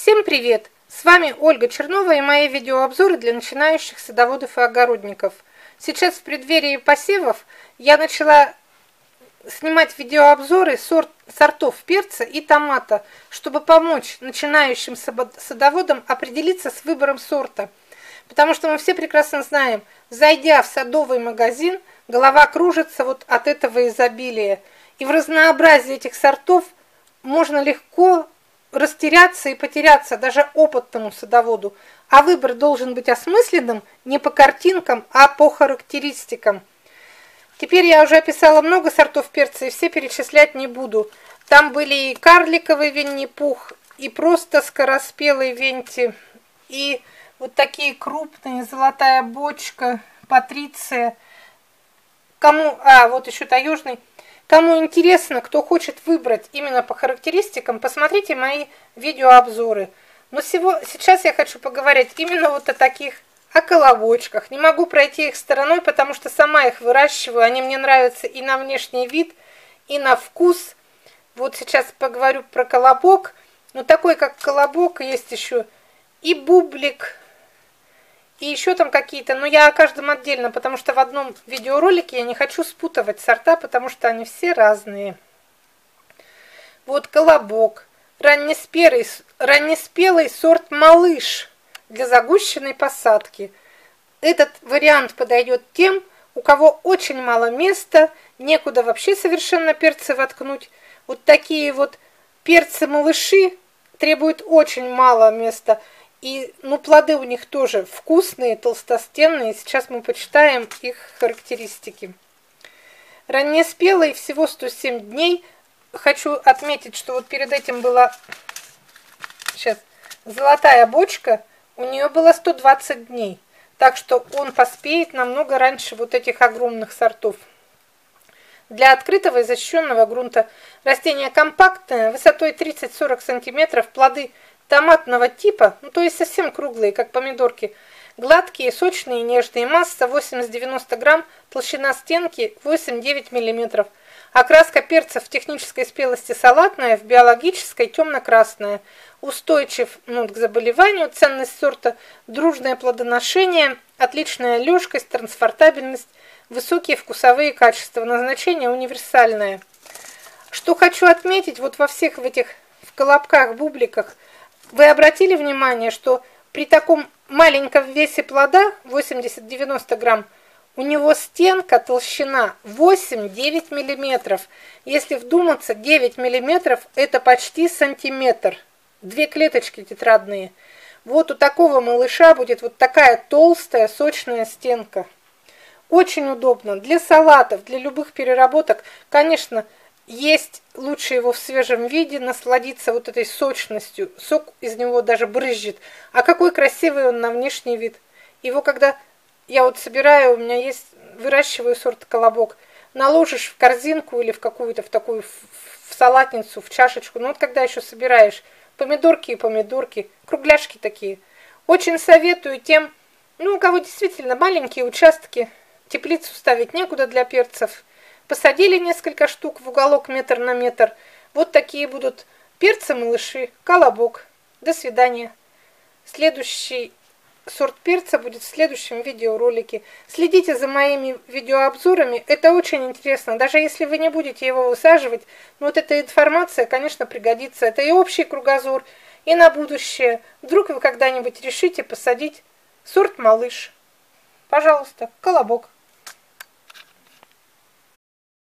Всем привет! С вами Ольга Чернова и мои видеообзоры для начинающих садоводов и огородников. Сейчас в преддверии посевов я начала снимать видеообзоры сорт, сортов перца и томата, чтобы помочь начинающим садоводам определиться с выбором сорта. Потому что мы все прекрасно знаем, зайдя в садовый магазин, голова кружится вот от этого изобилия. И в разнообразии этих сортов можно легко растеряться и потеряться даже опытному садоводу, а выбор должен быть осмысленным не по картинкам, а по характеристикам. Теперь я уже описала много сортов перца и все перечислять не буду. Там были и карликовый винни-пух, и просто скороспелый венти, и вот такие крупные, золотая бочка, патриция. Кому, а, вот еще таежный, Кому интересно, кто хочет выбрать именно по характеристикам, посмотрите мои видеообзоры. Но всего, сейчас я хочу поговорить именно вот о таких, о колобочках. Не могу пройти их стороной, потому что сама их выращиваю. Они мне нравятся и на внешний вид, и на вкус. Вот сейчас поговорю про колобок. Но такой, как колобок, есть еще и бублик, и еще там какие-то, но я о каждом отдельно, потому что в одном видеоролике я не хочу спутывать сорта, потому что они все разные. Вот колобок, раннеспелый, раннеспелый сорт малыш для загущенной посадки. Этот вариант подойдет тем, у кого очень мало места, некуда вообще совершенно перцы воткнуть. Вот такие вот перцы-малыши требуют очень мало места – и, ну, плоды у них тоже вкусные, толстостенные. Сейчас мы почитаем их характеристики. Раннеспелый всего 107 дней. Хочу отметить, что вот перед этим была сейчас золотая бочка. У нее было 120 дней. Так что он поспеет намного раньше вот этих огромных сортов. Для открытого и защищенного грунта растение компактное, высотой 30-40 см, плоды – томатного типа, ну то есть совсем круглые, как помидорки, гладкие, сочные, нежные, масса 80-90 грамм, толщина стенки 8-9 мм. Окраска перца в технической спелости салатная, в биологической темно-красная. Устойчив ну, к заболеванию, ценность сорта, дружное плодоношение, отличная лёжкость, транспортабельность, высокие вкусовые качества, назначение универсальное. Что хочу отметить, вот во всех этих в колобках, бубликах – вы обратили внимание, что при таком маленьком весе плода, 80-90 грамм, у него стенка толщина 8-9 миллиметров. Если вдуматься, 9 миллиметров это почти сантиметр. Две клеточки тетрадные. Вот у такого малыша будет вот такая толстая, сочная стенка. Очень удобно для салатов, для любых переработок. Конечно, есть лучше его в свежем виде, насладиться вот этой сочностью. Сок из него даже брызжет. А какой красивый он на внешний вид. Его когда я вот собираю, у меня есть, выращиваю сорт колобок, наложишь в корзинку или в какую-то, в такую, в салатницу, в чашечку. Ну вот когда еще собираешь, помидорки и помидорки, кругляшки такие. Очень советую тем, ну у кого действительно маленькие участки, теплицу ставить некуда для перцев, Посадили несколько штук в уголок метр на метр. Вот такие будут перцы-малыши, колобок. До свидания. Следующий сорт перца будет в следующем видеоролике. Следите за моими видеообзорами, это очень интересно. Даже если вы не будете его высаживать, но вот эта информация, конечно, пригодится. Это и общий кругозор, и на будущее. Вдруг вы когда-нибудь решите посадить сорт малыш. Пожалуйста, колобок.